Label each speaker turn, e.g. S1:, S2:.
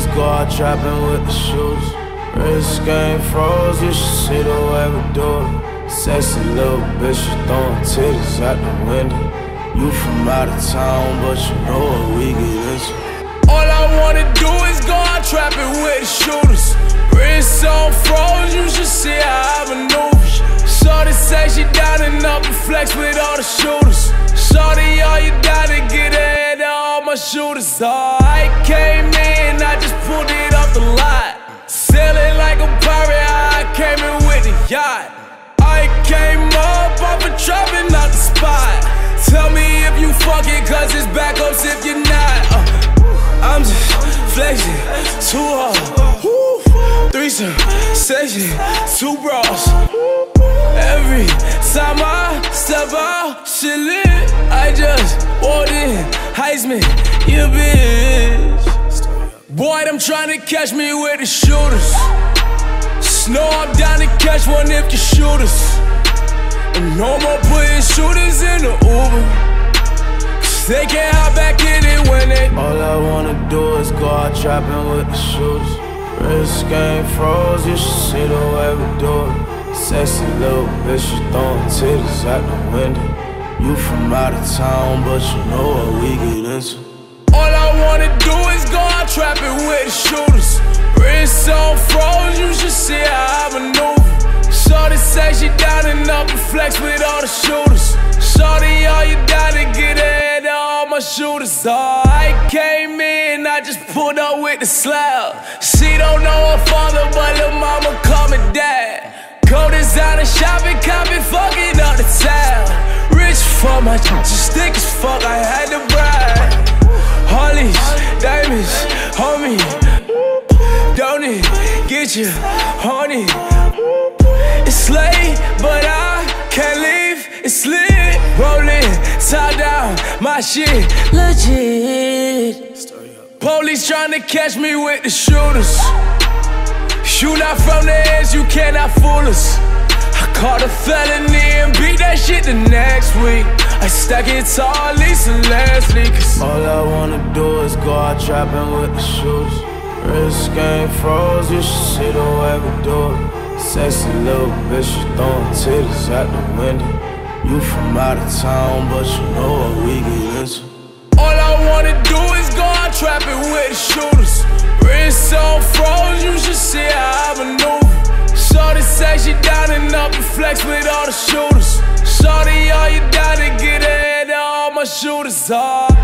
S1: is go out trapping with the shoes. Wrist game froze, you should see the way we do it. Sexy little bitch, you throwing titties out the window. You from out of town, but you know what we get into.
S2: All I wanna do is go out trapping with the shooters. Wrist on froze, you should see how I maneuver. Shorty say she down and up and flex with all the shooters. Shorty, all you gotta get ahead of all my shooters. Oh, I came came up off a trapping out the spot. Tell me if you fuck it, cause it's backups if you're not. Uh, I'm just flexing, too hard. Woo. Threesome, section, two bras. Every time I step out, shit lit. I just walked in, Heisman, you bitch. Boy, I'm trying to catch me with the shooters. Snow, I'm down to catch one if you shoot us. And no more putting shooters in the Uber. Cause they can't hop back in it when they.
S1: All I wanna do is go out trapping with the shooters. Wrist game froze, you should see the way we do it. Sexy little bitch, you throwing titties out the window. You from out of town, but you know what we get into.
S2: All I wanna do is go out trapping with the shooters. Wrist on froze, you should see how I maneuver. Say she down and up and flex with all the shooters. Shorty, all you gotta get ahead of all my shooters. Oh, I came in, I just pulled up with the slab. She don't know her father, but her mama call me dad. Go designer shopping, copy, fucking up the town. Rich for my just thick as fuck, I had to brag. Harleys, diamonds, homie. Don't it get you horny? Late, but I can't leave. It's lit, rolling, tie down, my shit legit. Police trying to catch me with the shooters. You not from the edge, you cannot fool us. I caught a felony and beat that shit the next week. I stack it tall, Lisa Leslie. Cause
S1: All I wanna do is go out trapping with the shooters. Wrist game froze, you should see the way we do it. Sexy little bitch, you throwing titties out the window. You from out of town, but you know what we get into.
S2: All I wanna do is go out trapping with the shooters. Wrist on froze, you should see how I maneuver. Shorty say she down and up and flex with all the shooters. Shorty, all you gotta get ahead of all my shooters. Oh.